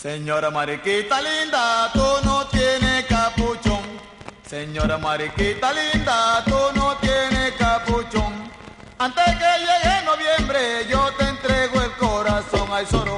Señora mariquita linda, tú no tienes capuchón. Señora mariquita linda, tú no tienes capuchón. Antes que llegue noviembre, yo te entrego el corazón. Ay, soropa.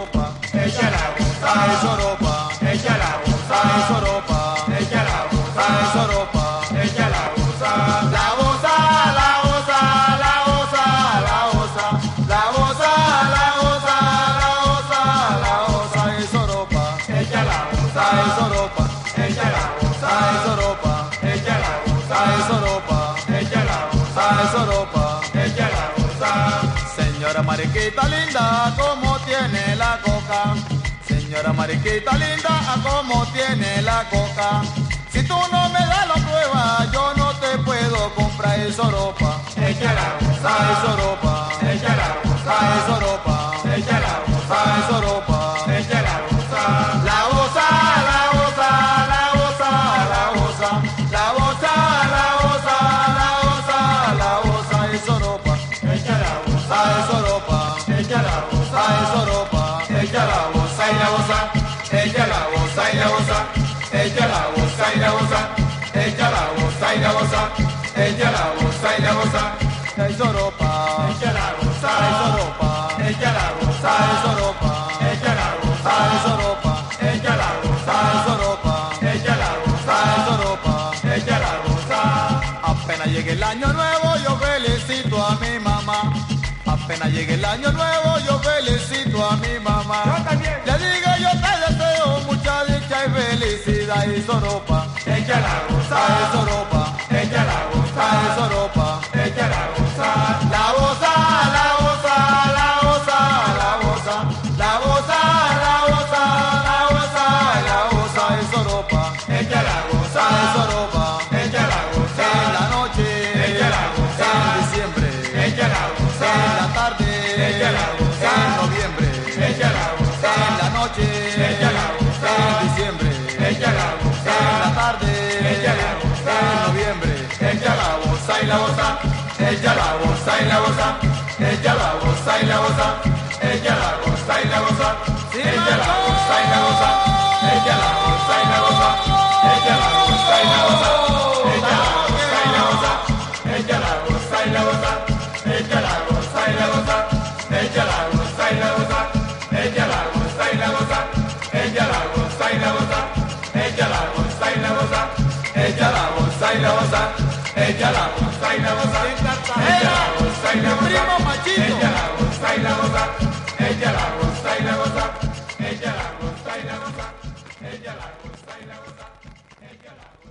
Goza, soropa. ella la goza, soropa. ella la goza, Señora mariquita linda, ¿cómo tiene la coca? Señora mariquita linda, ¿cómo tiene la coca? Si tú no me das la prueba, yo no te puedo comprar el soropa. ella la goza, soropa. ella la goza, soropa. ella la goza, soropa. ella la goza, La goza, la goza, la goza, la goza, la goza, goza y la goza, ella la goza y la goza, ella la goza y la goza, ella la goza y la goza, ella la goza, Ay, soropa. ella la goza, soropa. ella la goza, Ay, soropa. ella la goza, Ay, soropa. ella la goza, Ay, soropa. ella la goza, Apenas llegue el año nuevo, yo felicito a mi mamá. Apenas llegue el año nuevo, yo felicito a mi mamá. hizo ropa, échala. Goza y la goza, ella la goza y la goza, ella la goza y la goza, ella la goza y la goza, ella la goza y la goza, ella la goza y la goza, ella la goza y la goza, ella la goza y la goza, ella la goza y la goza, ella la goza y la goza, ella la gusta y la goza. Ella la gusta y la goza. Primo machito. Ella la gusta y la goza. Ella la gusta y la goza. Ella la gusta y la goza. Ella la gusta y la goza. Ella la gusta.